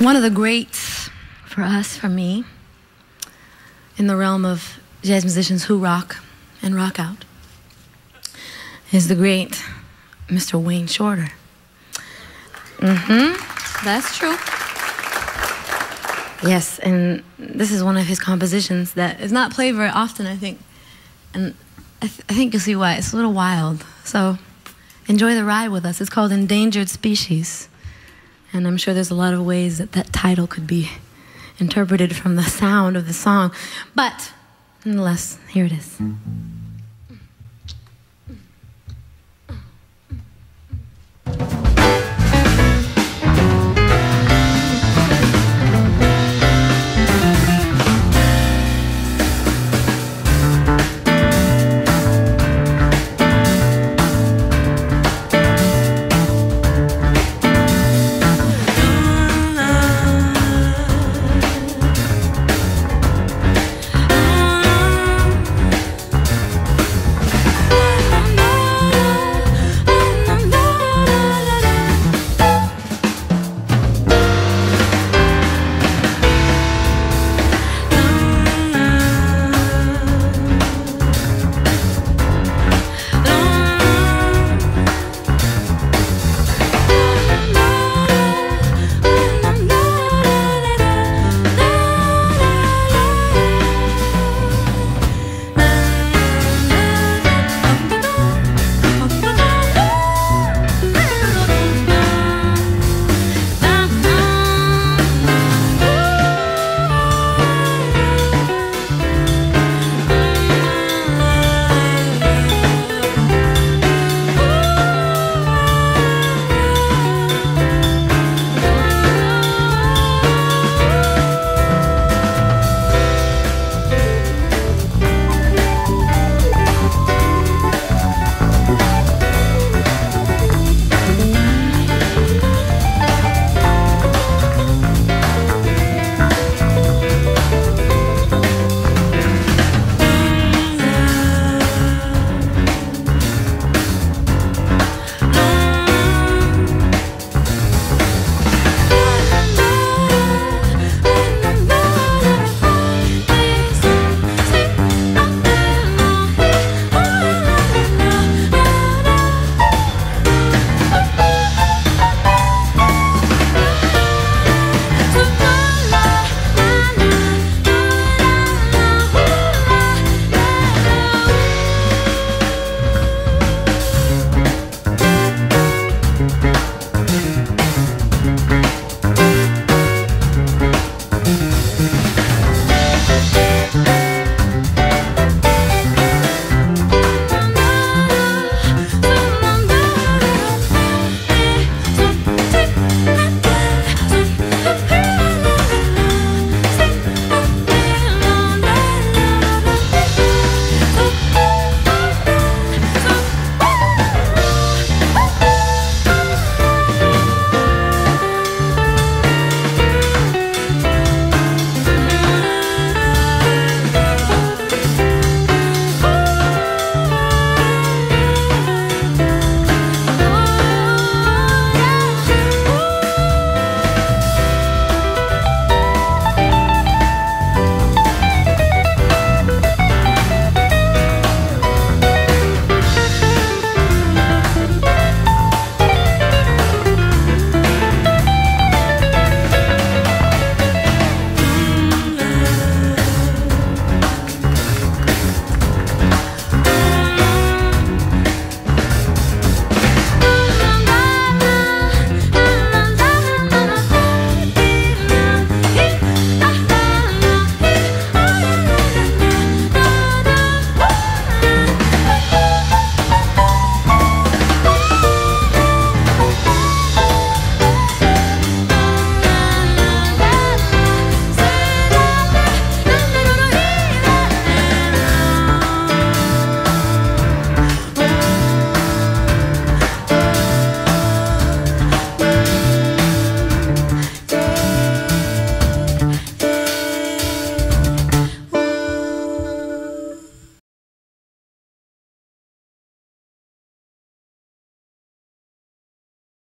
One of the greats for us, for me, in the realm of jazz musicians who rock and rock out, is the great Mr. Wayne Shorter. Mm-hmm. That's true. Yes, and this is one of his compositions that is not played very often, I think. And I, th- I think you'll see why. It's a little wild. So enjoy the ride with us. It's called Endangered Species. And I'm sure there's a lot of ways that that title could be interpreted from the sound of the song. But nonetheless, here it is.